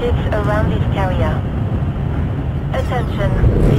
ships around this carrier. Attention,